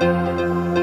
Música